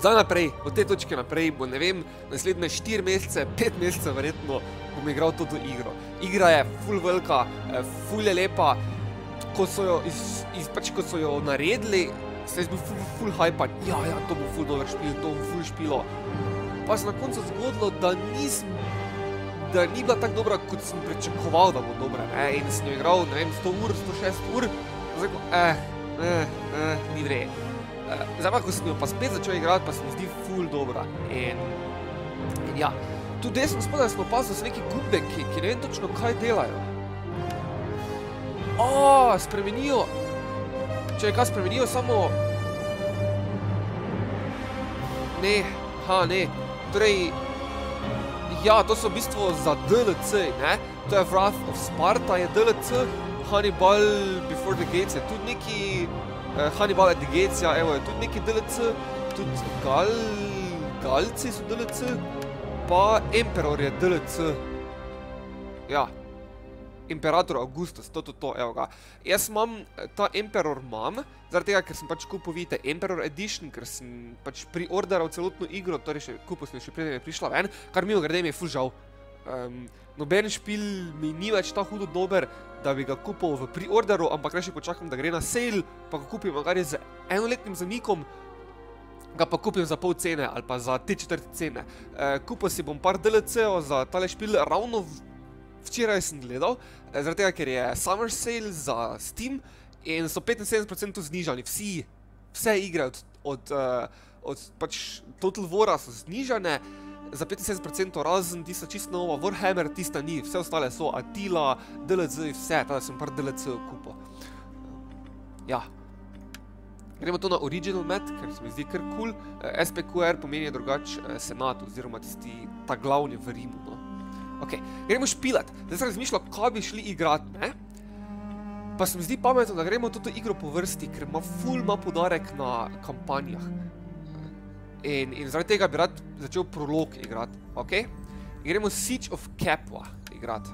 zdaj naprej, od te točke naprej, bo ne vem, naslednje 4 mesece, 5 mesecev verjetno bom igral to igro. Igra je full velika, eh, full je lepa, ko so jo, iz, iz, pač, ko so jo naredili, se je bil full, full hype, ja, ja, to bo full dober špil, to bo full špilo. Pa se na koncu zgodilo, da nisem, da ni bila tako dobra, kot sem pričakoval, da bo dobra, ne, in sem jo igral, ne vem, 100 ur, 106 ur, zdaj ko, eh, eh, eh, ni vrej. Eh, zdaj ko sem jo pa spet začel igrati, pa se mi zdi full dobra. In, in ja, tu desno spodaj smo opazili, da so neki gumbe, ki, ki ne vem točno, kaj delajo. O, spremenijo. Če je kaj spremenijo, samo... Ne, ha, ne. Torej, ja, to so v bistvu za DLC, ne? To je Wrath of Sparta, je DLC, Hannibal Before the Gates je tudi neki... Uh, Hannibal at the Gates, ja, evo, je tudi neki DLC, tudi Gal... Galci so DLC, pa Emperor je DLC. Ja. Imperator Augustus, to, to, to, evo ga. Jaz imam, ta Emperor imam, zaradi tega, ker sem pač kupil, vidite, Emperor Edition, ker sem pač priorderal celotno igro, torej še kupil sem še preden je prišla ven, kar mimo grede mi je ful žal. Um, noben špil mi ni več ta hudo dober, da bi ga kupil v priorderu, ampak reči počakam, da gre na sale, pa ga kupim, kar je z enoletnim zamikom, ga pa kupim za pol cene ali pa za te četrte cene. Uh, kupil si bom par DLC-ov za tale špil ravno včeraj sem gledal, zaradi tega, ker je Summer Sale za Steam in so 75% znižani, vsi, vse igre od, od, uh, od pač Total War-a so znižane, za 75% razen tista čisto nova Warhammer, tista ni, vse ostale so Attila, DLC, vse, tada sem par DLC kupil. Ja. Gremo to na Original Mat, ker se mi zdi kar cool. SPQR pomeni drugač Senat, oziroma tisti, ta glavni v Rimu, no. Ok, gremo špilat. Zdaj sem razmišljal, kaj bi šli igrat, ne? Pa se mi zdi pametno, da gremo toto igro po vrsti, ker ima ful ima podarek na kampanjah. In, in zaradi tega bi rad začel prolog igrat, ok? Gremo Siege of Capua igrat.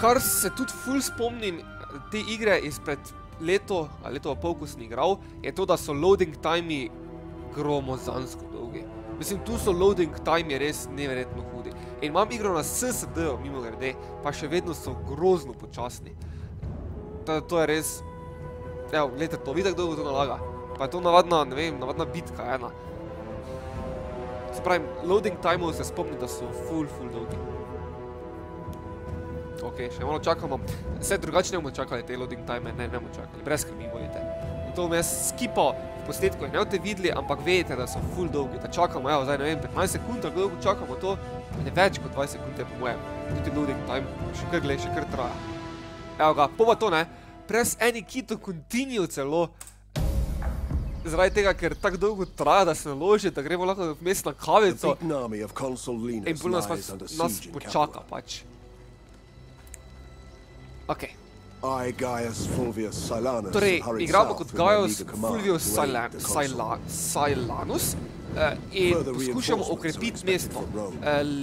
Kar se tudi ful spomnim te igre izpred leto, ali leto pa pol, ko sem igral, je to, da so loading timei gromozansko dolgi. Mislim, tu so loading time res neverjetno hudi. In imam igro na SSD-u, mimo grede, pa še vedno so grozno počasni. To, to je res... Evo, gledajte to, vidite, kdo to nalaga. Pa je to navadna, ne vem, navadna bitka, ena. Se pravim, loading time-ov se spomni, da so full, full dolgi. Ok, še malo čakamo. Vse drugače ne bomo čakali te loading time-e, ne, ne bomo čakali, brez krmi volite. In to bom jaz skipal v posnetku, ne boste videli, ampak vedite, da so full dolgi, da čakamo, evo, zdaj ne vem, 15 sekund, ali dolgo čakamo to, ne več kot 20 sekund je po mojem. Tudi loading time, še kar gled, še kar traja. Evo ga, po pa to ne, press any key to continue celo, zaradi tega, ker tako dolgo traja, da se naloži, da gremo lahko vmes na kavico in bolj nas, pač, nas počaka pač. Ok. Torej, igramo kot Gaius Fulvius Silanus in poskušamo okrepiti mesto.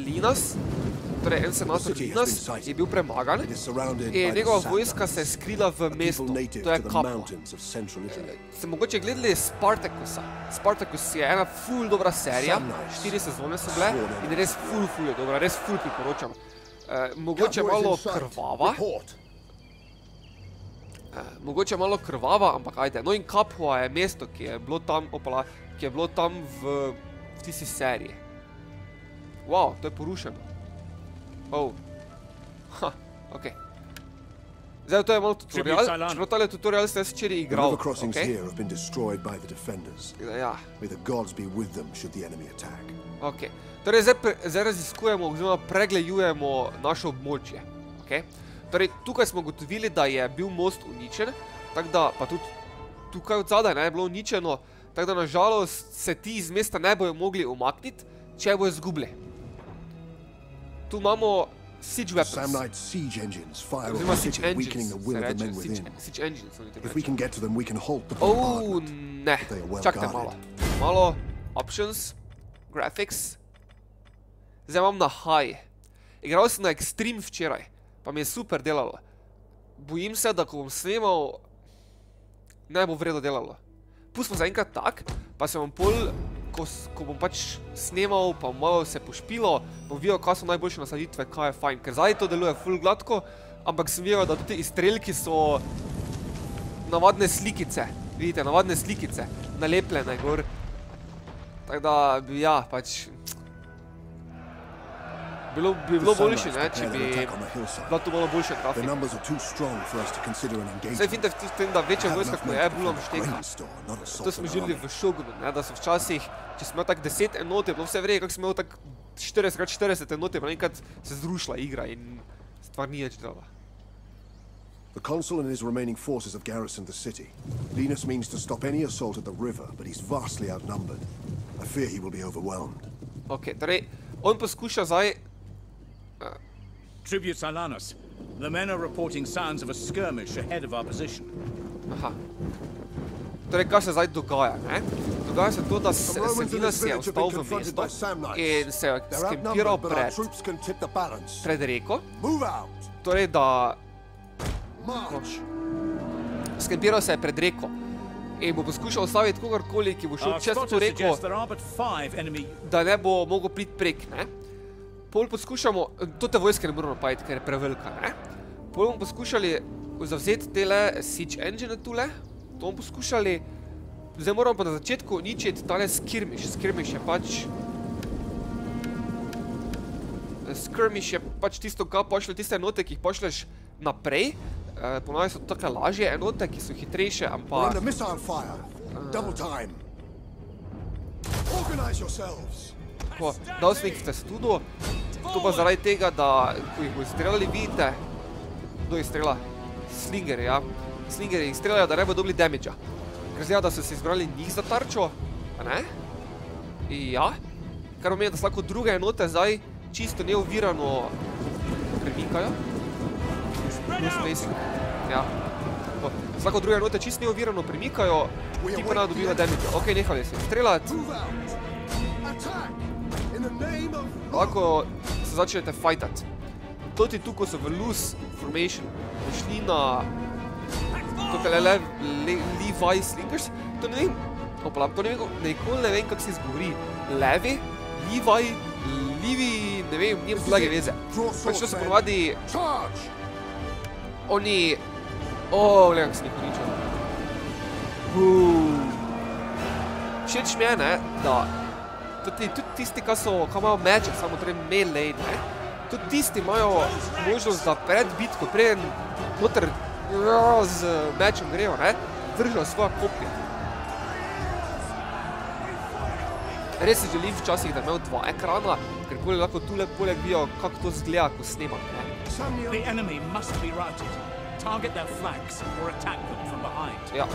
Linas, torej en senator Linas, je bil premagan in njegova vojska se je skrila v mestu, to je Capua. Ste mogoče gledali Spartacusa? Spartacus je ena ful dobra serija, štiri sezone so bile in res ful ful je dobra, res ful priporočam. Mogoče malo krvava, mogoče malo krvava, ampak ajde. No in Capua je mesto, ki je bilo tam, opala, ki je bilo tam v, v tisti seriji. Wow, to je porušeno. Oh. Ha, ok. Zdaj, to je malo tutorial. Čeprav tale tutorial ste včeraj igral, ok? Ja. Ok. Torej, zdaj raziskujemo, oziroma pregledujemo naše območje, ok? Torej, tukaj smo gotovili, da je bil most uničen, tako da, pa tudi tukaj od zadaj je bilo uničeno, tako da nažalost se ti iz mesta ne bojo mogli umakniti, če bojo zgubili. Tu imamo siege weapons. Sam Knight's siege engines fire on the siege city, engines, weakening the will of the men siege, within. siege engines. oni temu If we can get to them, we can halt the Oh, ne, well čakajte malo. Malo, options, graphics. Zdaj imam na high. Igral sem na extreme včeraj, pa mi je super delalo. Bojim se, da ko bom snemal, ne bo vredo delalo. pustimo zaenkrat tak, pa se bom pol, ko, ko bom pač snemal, pa bom malo se pošpilo, bom videl, kaj so najboljše nasaditve, kaj je fajn, ker zdaj to deluje full gladko, ampak sem videl, da tudi izstrelki so navadne slikice, vidite, navadne slikice, nalepljene gor. Tako da ja, pač, bilo, bi bilo boljše, ne, če bi bila to malo boljša grafika. Zdaj vidite v tem, da večja vojska, ko je, defend šteka. To smo živeli v Šogunu, ne, da so včasih, če smo imeli tako 10 enot, je bilo vse vredno, kako smo imeli tako 40x40 enot, je pa enkrat se zrušila igra in stvar ni več delala. The consul and his remaining forces have garrisoned the city. Linus means to stop any assault at the river, but he's vastly outnumbered. I fear he will be overwhelmed. Ok, torej, on poskuša zdaj, Tribute Silanus. The men are reporting signs of a skirmish ahead of our position. aha. Torej, kaj se zdaj dogaja, ne? Dogaja se to, da se si je ostal v mestu in se je skempiral pred, pred reko, Move out! torej, da March! skempiral se je pred reko in bo poskušal ustaviti kogarkoli, ki bo šel čez to reko, da ne bo mogel priti prek, ne? Pol poskušamo, to te vojske ne moramo napaditi, ker je prevelika, ne? Pol bomo poskušali zavzeti tele siege engine tule, to bomo poskušali, zdaj moramo pa na začetku uničiti tale skirmish, skirmish je pač, skirmish je pač tisto, kar pošle tiste enote, ki jih pošleš naprej, eh, ponavadi so tako lažje enote, ki so hitrejše, ampak under missile fire. Double time. Organize yourselves. Tako, dal sem jih v testudo, to pa zaradi tega, da ko jih bodo streljali, vidite, kdo jih strela? Slinger, ja. Slinger jih streljajo, da ne bodo dobili damage-a. Ker zgleda, da so si izbrali njih za tarčo, a ne? Ja. Kar pomeni, da se lahko druge enote zdaj čisto neovirano premikajo. Plus spacing. Ja. Tako, se lahko druge enote čisto neovirano premikajo, ti pa ne dobiva damage-a. Ok, nehali streljati. Out! Of law! lahko se začnete fajtati. Toti tu, ko so v loose formation, prišli na to le, le, le, Levi Slingers, to ne vem, opla, to ne vem, nikoli ne vem, kako se izgovori. Levi, Levi, Levi, ne vem, nijem blage veze. Pač to so men. ponovadi oni, o, le, kako se njih uničil. Všeč mi je, ne, da tudi, tudi tisti, ki so, ki imajo meče, samo torej melee, ne, tudi tisti imajo možnost, da pred bitko, preden noter ja, z mečem grejo, ne, vržejo svoja kopja. Res si želim včasih, da imel dva ekrana, ker bolje lahko tule poleg vidijo, kako to zgleda, ko snemam! The enemy must be routed. Target their flanks or attack them from behind. Ja,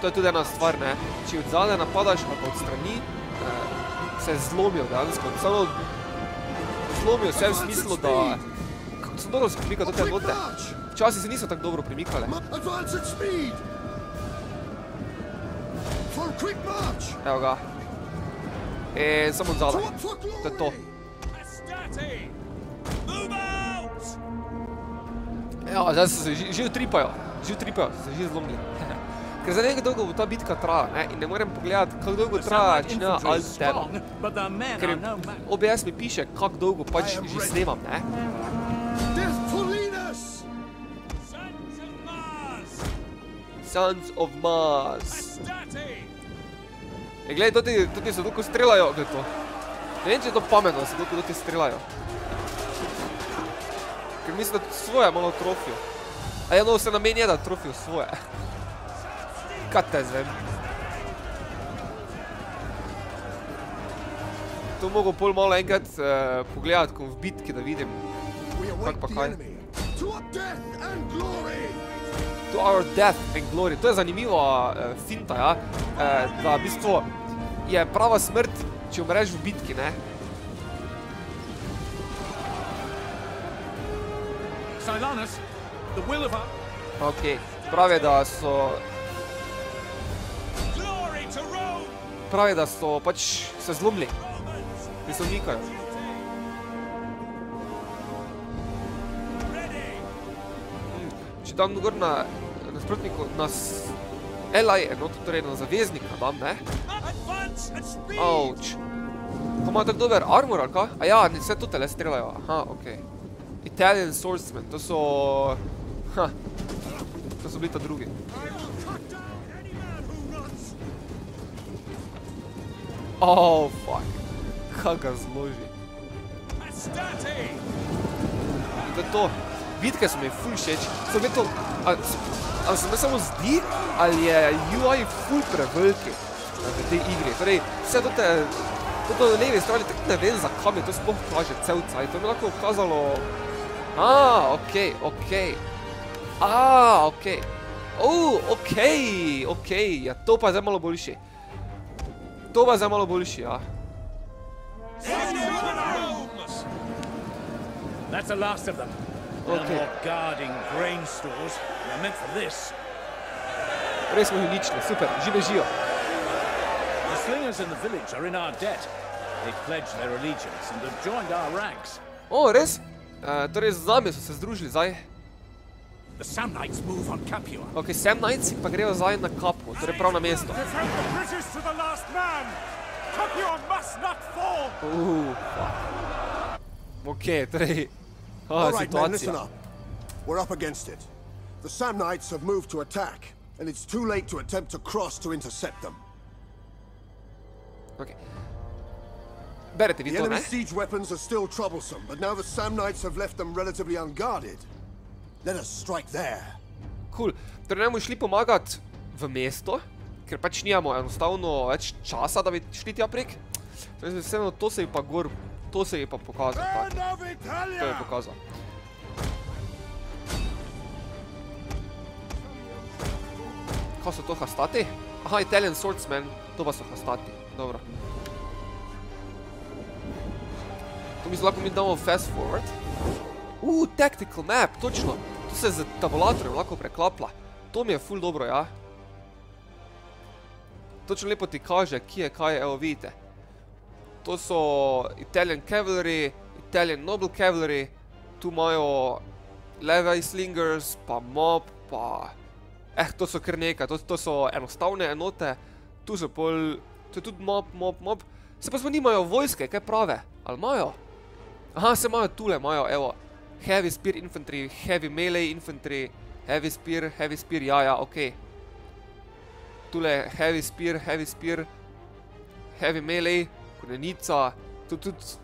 to je tudi ena stvar, ne. Če od zadaj napadaš ali pa od strani, eh, se zlomijo dejansko. Samo zlomijo se v smislu, da so dobro se premika do te march! Včasih se niso tako dobro march! Evo ga. In samo od zadaj. To, je to. Ja, zdaj se utripajo. Že utripajo, so se že zlomili. Ker za nekaj dolgo bo ta bitka trajala, ne, in ne morem pogledati, kako dolgo traja, če ne their men Ker. OBS mi piše, kako dolgo pač že snemam, ne. Sons of Mars! Sons of Mars. Astati! E, glej, toti, toti se toliko streljajo, gled to. Ne vem, če je to pametno, se toliko toti streljajo. Ker mislim, da svoje malo trofijo. A ja, no, se namen je, da trofijo svoje. Te zvem? To mogo pol malo enkrat uh, pogledati, ko v bitki, da vidim. Await pa kaj? To our death and glory! To our death and glory. To je zanimiva uh, finta, ja. Uh, da v bistvu je prava smrt, če umreš v bitki, ne. Silanus, the will of our Ok, pravi, da so, pravi, da so pač se zlomili, da se umikajo. ready! Če dam gor na nasprotniku, nas, Ally enoto, torej na zaveznika dam, ne? Ouch. Ko ima tako dober armor, ali kaj? A ja, vse to tele streljajo. Aha, okej. Italian swordsman, to so... Ha. To so bili ta drugi. Oh, fuck. Kaj ga zloži. Astarte! To je to. Bitke so mi ful všeč. Samo to... A, a se mi samo zdi, ali je UI ful preveliki v tej igri. Torej, vse to te... To na levi strani, tako ne vem, zakaj mi to sploh kaže cel cajt. To mi lahko ukazalo... A, okej, okej. A, okej. O, okej, okej. Ja, to pa je zdaj malo boljši. To pa je zdaj malo boljši, ja. That's the last of them. Okay. guarding grain stores. They're meant for this. Res smo unični, super, žive žijo. The slingers in the village are in our debt. They pledged their allegiance and have joined our ranks. O, res? E, torej, z nami so se združili zdaj. Ok, Sam Knights pa grejo zdaj na kapu, torej prav na mesto. Defend the British to the last man! Capua must not fall! Ok, torej... A, All right, men, listen situacija. up. We're up against it. The Sam Knights have moved to attack, and it's too late to attempt to cross to intercept them. Ok. Berete vi The to, ne? enemy's siege weapons are still troublesome, but now the Sam Knights have left them relatively unguarded. Cool. Torej, ne bomo šli pomagat v mesto, ker pač nijamo enostavno več časa, da bi šli tja prek. Torej, vseeno, to se je pa gor, to se je pa pokazal, tak. To je pokazal. Kaj so to hastati? Aha, Italian swordsman, to pa so hastati. Dobro. To mi se lahko mi damo fast forward. Uuu, tactical map, točno. To se z tabulatorjem lahko preklapla. To mi je ful dobro, ja. Točno lepo ti kaže, kje je kaj, evo vidite. To so Italian cavalry, Italian noble cavalry, tu imajo levi slingers, pa mob, pa... Eh, to so kar nekaj, to, so enostavne enote, tu so pol... To je tudi mob, mob, mob. Se pa smo nimajo vojske, kaj prave? Ali imajo? Aha, se imajo tule, imajo, evo. Heavy spear infantry, heavy melee infantry, heavy spear, heavy spear, ja, ja, okej. Tule heavy spear, heavy spear, heavy melee, korenica, tu tudi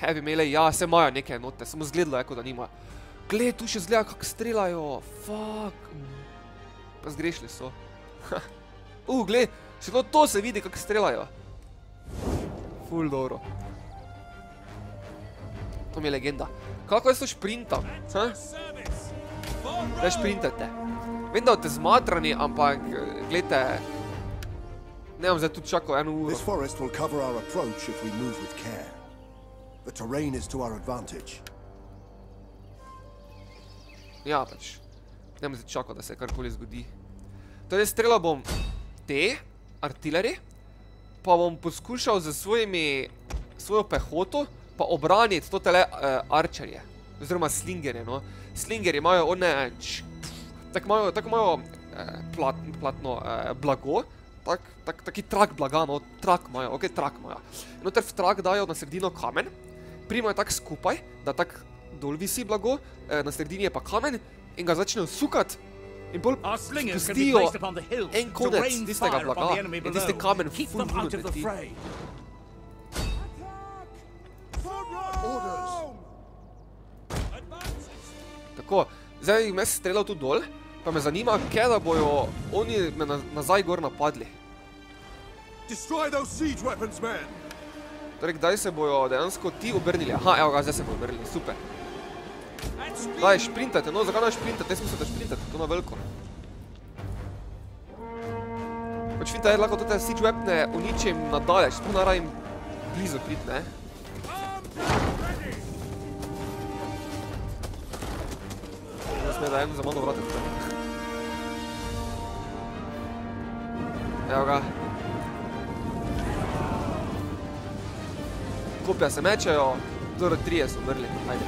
heavy melee, ja, se imajo neke enote, samo zgledalo je, kot da nimajo. Gled, tu še zgleda, kako streljajo, fuck. Pa zgrešili so. uh, gled, še to, se vidi, kako streljajo. Ful dobro. To mi je legenda. Kako jaz to šprintam? Ha? Da šprintate. Vem, da boste zmatrani, ampak, gledajte, ne bom zdaj tu čakal eno uro. This forest will cover our approach if we move with care. The terrain is to our advantage. Ja, pač. Ne bom zdaj čakal, da se karkoli zgodi. Torej, streljal bom te, artilerije, pa bom poskušal z svojimi, svojo pehoto, pa obraniti to tele uh, arčerje. Oziroma slingerje, no. Slingerji imajo one, č, tako imajo, tako imajo uh, plat, platno uh, blago, tak, tak, taki trak blaga, no, trak imajo, ok, trak imajo. Noter v trak dajo na sredino kamen, primajo tako skupaj, da tako dol visi blago, eh, na sredini je pa kamen in ga začnejo sukati in bolj spustijo en to konec tistega blaga in tisti kamen Keep ful them Tako, zdaj jih me streljal tu dol, pa me zanima, kje da bojo oni me na, nazaj gor napadli. Torej, kdaj se bojo dejansko ti obrnili? Aha, evo ga, zdaj se bojo obrnili, super. Daj, šprintajte, no, zakaj ne šprintate? Jaz mislim, da šprintate, to na veliko. Pač vidite, je lahko te siege weapone uničim nadaleč, sploh ne rabim blizu priti, ne? Me da eno za mano vratiti. Evo ga. Kopja se mečejo, torej trije so umrli, ajde.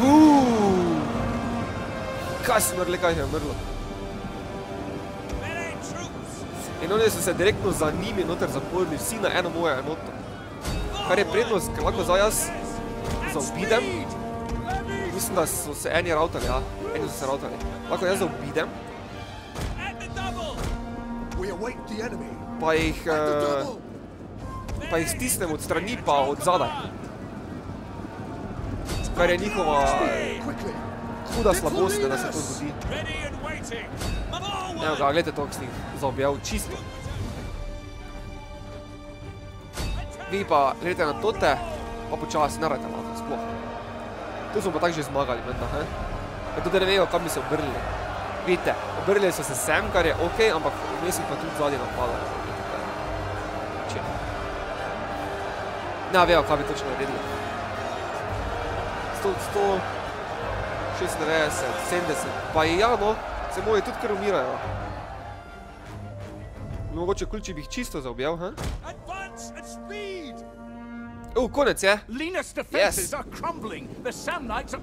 Buuu! Kaj so naredili, kaj je umrlo? In oni so se direktno za njimi noter zaporili, vsi na eno mojo enoto. Kar je prednost, ker lahko zdaj jaz zaobidem. Mislim, da so se eni rautali, ja. Eni so se rautali. Lahko jaz zaobidem, pa jih, eh, pa jih stisnem od strani pa od zadaj. Kar je njihova Quickly. huda slabost, da se to zgodi. Evo ga, gledajte to, kako sem jih zaobjel čisto. Vi pa gledajte na tote, pa počasi, ne rajte lahko. Tu smo pa tako že zmagali, he? Ja, tudi ne vejo, kam bi se obrnili. Vidite, obrnili so se sem, kar je ok, ampak vmes jih pa tudi zadnji napadali. Če. Ne vejo, kaj bi točno naredili. 100, 100, 96, 70, pa je ja, no, se moji tudi kar umirajo. Mogoče če bi jih čisto zaobjel, ha? U, konec je. Defenses Yes.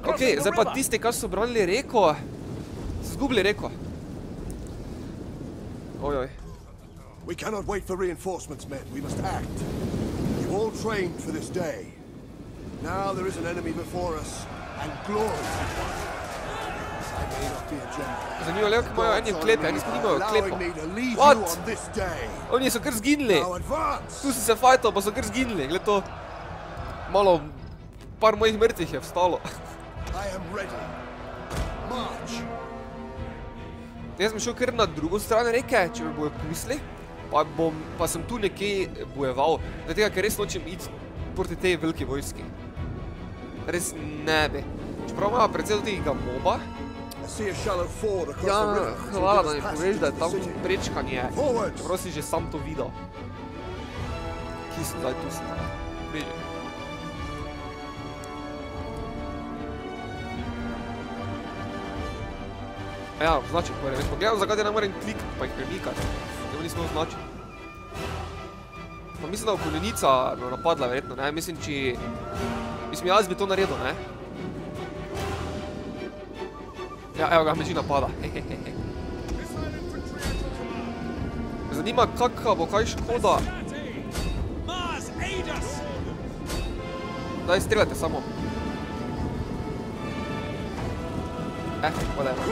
Ok, zdaj pa tisti, kar so branili reko, zgubili reko. Ojoj. We cannot wait for reinforcements, men. We must act. You all trained for this day. Now there is an enemy before us, and glory. I may not be a general. Zanimivo, le, imajo eni klepe, eni nimajo me to lead What? you on this day. Oni so kar zginili. Tu si se fajtal, pa so kar zginili, gled to. Malo, par mojih mrtvih je vstalo. I am ready. March. Jaz sem šel kar na drugo stran reke, če me bojo pusli, pa, bom, pa sem tu nekje bojeval, zaradi tega, ker res nočem iti proti tej veliki vojski. Res ne bi. Čeprav ima predvsem tega moba, ja, hvala, da mi poveš, da je tam prečkanje, čeprav si že sam to videl. Kje sem zdaj, tu sem. Bliže. Ja, znači, ko je, pogledam, zakaj ne morem klikati, pa jih premikati. Ne nismo označili. Pa mislim, da bo konjenica me napadla, verjetno, ne? Mislim, či... Mislim, jaz bi to naredil, ne? Ja, evo ga, me že napada. Me Zanima, kakva bo kaj škoda. Daj, streljajte samo. Eh, whatever.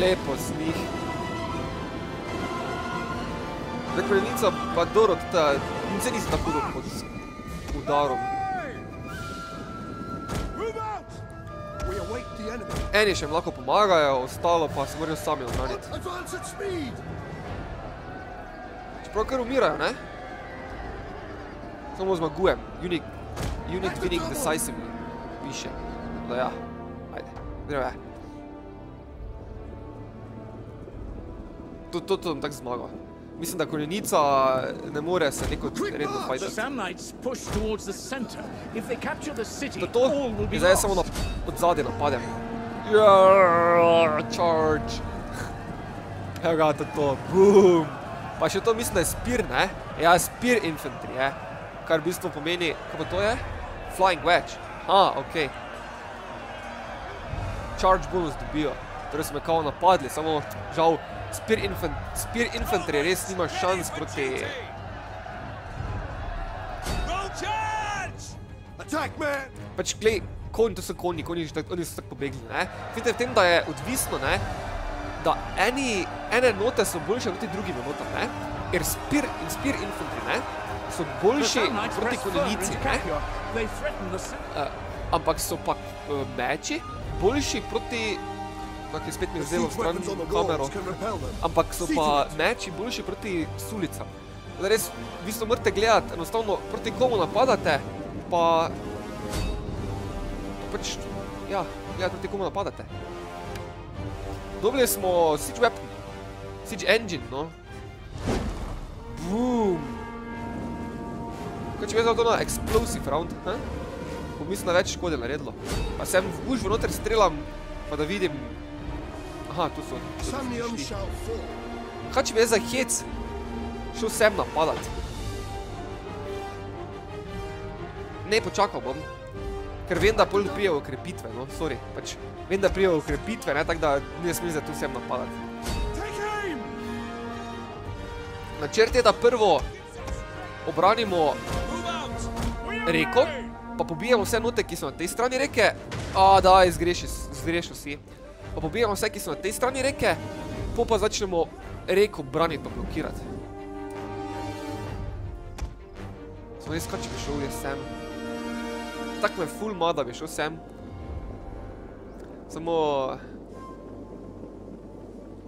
Lepo z njih. Rekrenica pa dobro, ta, nice nisi tako dobro pod udarom. We await the enemy. Eni še jim lahko pomagajo, ostalo pa se morajo sami speed. Čeprav kar umirajo, ne? Samo zmagujem. Unique, unit winning decisively. Piše. Da ja. Ajde. Gremo je. To, to, to bom tak zmagal. Mislim, da konjenica ne more se neko redno The fajtati. The city, To to, in zdaj samo na, od zadaj napadem. Ja, charge. Evo ga, to to, boom. Pa še to mislim, da je spear, ne? Ja, spear infantry, je. Kar v bistvu pomeni, kaj pa to je? Flying wedge. Ha, okej. Charge bonus dobijo. Torej so me kao napadli, samo žal spear, infant, spear infantry res nima šans proti... Attack, man. Pač, glej, konj, to so konji, konji že tako, oni so tako pobegli, ne? Vidite v tem, da je odvisno, ne? Da eni, ene note so boljše proti drugim notam, ne? Ker spear in spear infantry, ne? So boljši proti konjenici, center. Uh, ampak so pa uh, meči boljši proti... Tako je spet mi vzelo siege stran kamero. Ampak so pa meči boljši proti sulicam. Res, v bistvu morate gledati, enostavno proti komu napadate, pa... pa pač, ja, gledati proti komu napadate. Dobili smo Siege Weapon, Siege Engine, no. Boom! Kaj če vezal to na Explosive Round, he? Bo mislim, da več škode naredilo. Pa sem v gužvo noter strelam, pa da vidim... Aha, tu so. Kaj če bi jaz za hec šel sem napadat? Ne, počakal bom. Ker vem, da pol prije ukrepitve, no, sorry, pač vem, da prije ukrepitve, ne, tako da ne smisel tu sem napadati. Načrt je, da prvo obranimo reko, pa pobijemo vse note, ki so na tej strani reke. A, da, zgrešil si. Pa pobijemo vse, ki so na tej strani reke, po pa začnemo reko braniti pa blokirati. Samo res, kaj če bi šel jaz sem. Tak me ful ma, da bi šel sem. Samo...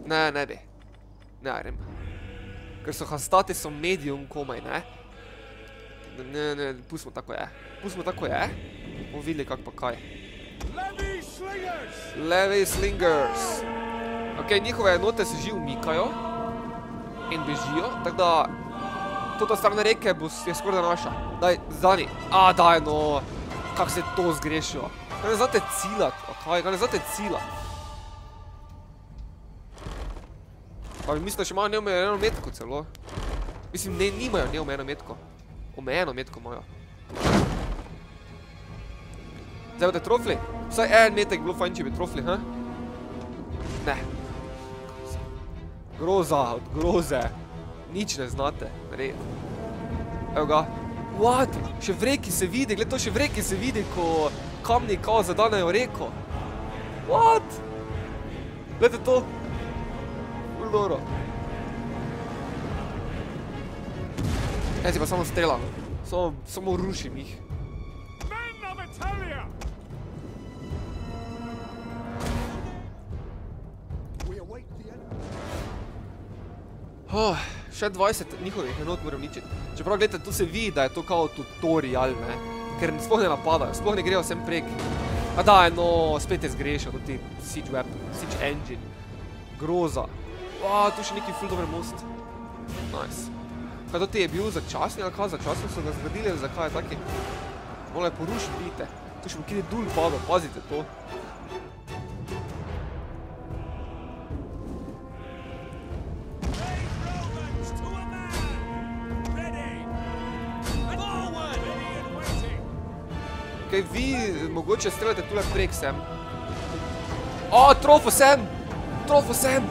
Ne, ne bi. Ne, ajrem. Ker so hastati so medium komaj, ne? Ne, ne, pustimo tako je. Pustimo tako je. Bomo videli kak pa kaj. Levi Slingers. Ok, njihove enote se že umikajo. In bežijo, tako da... Tota strana reke je skoraj naša. Daj, zani. A, daj, no. Kak se to zgrešilo. Kaj ne znate cilat? Kaj, kaj ne znate cilat? Pa mi mislim, da še imajo neomejeno metko celo. Mislim, ne, nimajo neomejeno metko. Omejeno metko imajo. Zdaj bodo trofli? Vsaj en metek bilo fajn, če bi trofli, ha? Ne. Groza, od groze. Nič ne znate, red. Evo ga. What? Še v reki se vidi, gled to še v reki se vidi, ko kamni kao zadanejo reko. What? Gledajte to. Ful dobro. Jaz si pa samo strelam. Samo, samo rušim jih. Oh, še 20 njihovih enot moram ničiti. Čeprav, gledajte, tu se vidi, da je to kao tutorial, ne? Ker sploh ne napadajo, sploh ne grejo vsem prek. A da, no, spet je zgrešil, to ti Siege Web, Siege Engine. Groza. Wow, tu še neki ful dober most. Nice. Kaj to ti je bil začasni ali kaj? Začasno so ga zgradili, zakaj je taki? Mola je porušiti, vidite. Tu še bo kjer dul padel, pazite to. Kaj vi mogoče streljate tule prek sem? O, trofo sem! Trofo sem!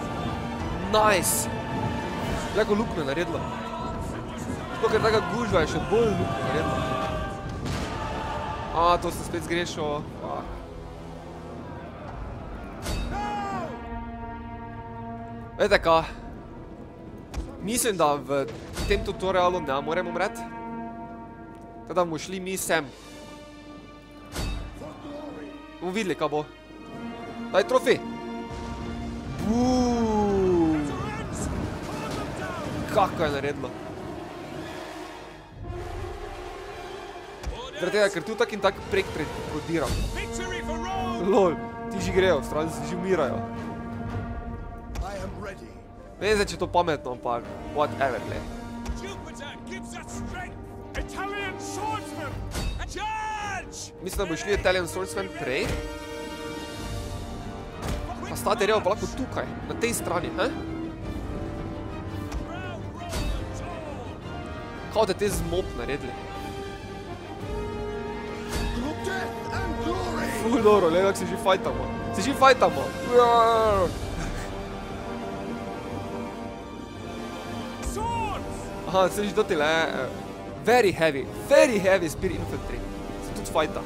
Nice! Lego lukme naredila. To, ker taka gužva je še bolj lukme naredila. A, to sem spet zgrešil. Fuck. Vete ka? Mislim, da v tem tutorialu ne moremo umret. Teda bomo šli mi sem. Bomo videli, kaj bo. Daj trofi. Uuuu. Kako je naredilo. Zaradi tega, ker tu tak in tak prek prediram. Lol, ti že grejo, strani se že umirajo. Ne zdaj, če to pametno, ampak whatever, le. Mislim, da bo šli Italian Swordsman prej. Pa stati rejo pa lahko tukaj, na tej strani, he? Kao da te zmob naredili. Ful dobro, le, kak se že fajtamo. Se že fajtamo. Aha, se že doti le. Very heavy, very heavy spear infantry. Se tudi fajta.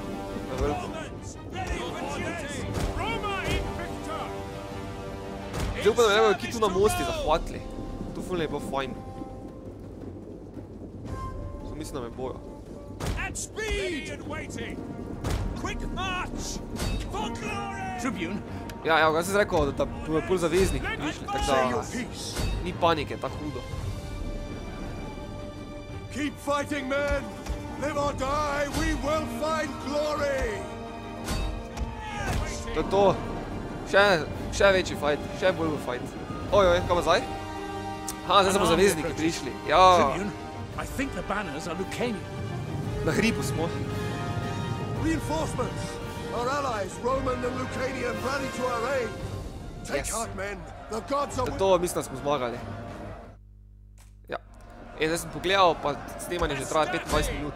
Zdaj upam, da ne bojo ki tu na mosti zahvatili. Tu ful ne bo fajn. So mislim, da me bojo. At speed and waiting. Tribune, Ja, ja, kaj sem rekel, da tu je pol zaveznik tako da ni panike, tako hudo. Keep fighting, men. Live or die, we will find glory. To je to. Še, še večji fight, še bolj bo fight. Oj, oj, kaj pa zdaj? Aha, zdaj pa zavezniki prišli. Ja, Tribune, I think the banners are Lucanian. na hribu smo. Reinforcements! Our allies, Roman and Lucanian, rally to our aid. Take Yes. heart, men. The gods are To mislim, da smo zmagali. Ja. In zdaj sem pogledal, pa snemanje že traja 25 minut.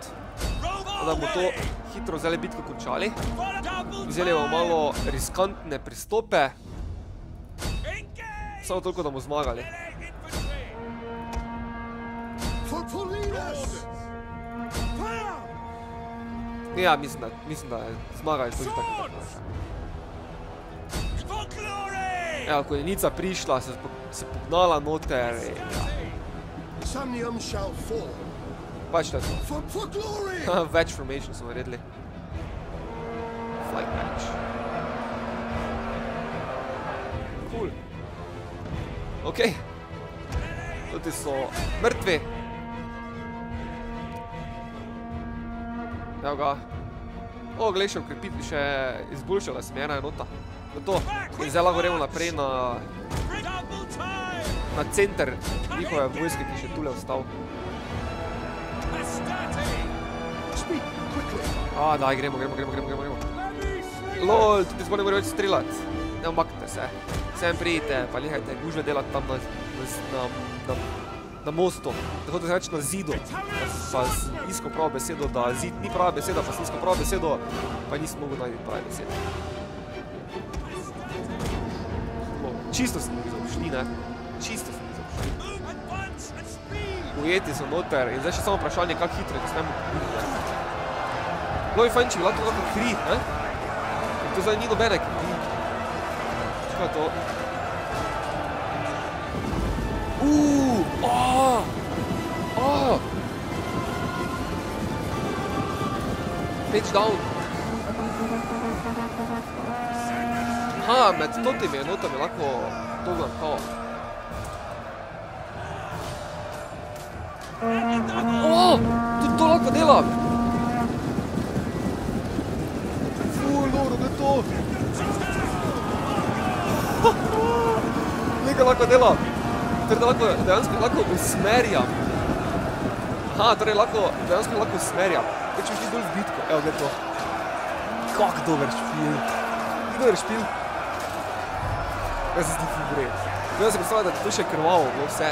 da bomo to hitro vzeli bitko končali. Vzeli bomo malo riskantne pristope, samo toliko, da bomo zmagali. Ja, mislim, da, mislim, da je zmaga je tudi tako. Ja, ko je Nica prišla, se, se pognala noter in ja, pač to je to. Več formation smo naredili. Flight match. Cool. Ok. Tudi so mrtvi. Evo ga. O, glej, še ukrepiti, še izboljšala se mi ena enota. To je to. In zdaj lahko gremo naprej na, na center njihove vojske, ki še tule ostal. A, daj, gremo, gremo, gremo, gremo, gremo. LOL, tudi zgoraj morajo več streljati. Ne omaknite se. Sem prijete, pa nehajte gužve delati tam na, na, na, na mostu. Tako da se reči na zidu. Pa z isko pravo besedo, da zid ni prava beseda, pa sem isko pravo besedo, pa nisem mogel najti prave besede. Tako, čisto sem jih zaobšli, ne? Čisto sem jih zaobšli. Ujeti so noter in zdaj še samo vprašanje, kako hitro jih smemo pobiti. Bilo bi fajn, če bi lahko lahko kri, ne? Ker to zdaj ni nobene kri. Kaj je to? Uuu, aaa, aaa. Page down. Aha, med totimi enotami lahko dognam kao. O, tudi to lahko delam. Ful, dobro, da je to. Nekaj lahko delam. Torej, da lahko, dejansko lahko usmerjam. Aha, torej lahko, dejansko lahko usmerjam. Zdaj, če šli dol v bitko, evo, gled to. Kak dober špil. Kak dober špil. Jaz se zdi ful vred. Jaz se predstavljam, da je to še krvavo, bilo vse.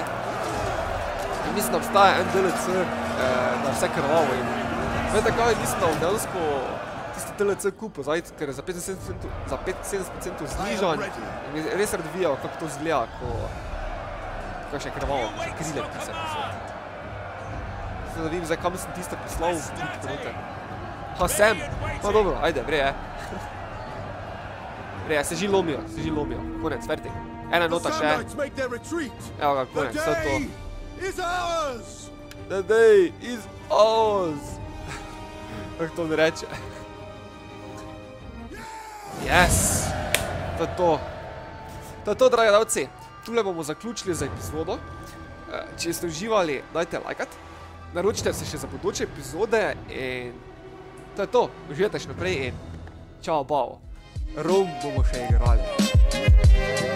In mislim, da obstaja en DLC, eh, da je vse krvavo. In veste kaj, mislim, da dejansko tisti DLC kupil, zdaj, ker je za 75%, za 75% znižan. Res rad videl, kako to zgleda, ko, ko je še krvavo, ko še krile pise. Zdaj, da vidim, zdaj, kam sem tiste poslal v bitko noter. Ha, sem. Pa dobro, ajde, vre je. Vre je, se že lomijo, se že lomijo. Konec, verti. Ena nota še. Evo ga, konec, vse to. The day is ours. Kako to mi reče? Yes! To je to. To je to, dragi davci. Tule bomo zaključili za epizodo. Eh, Če ste uživali, dajte lajkat. Naročite se še za bodoče epizode in to je to. Uživajte še naprej in čao, bao. Rom bomo še igrali.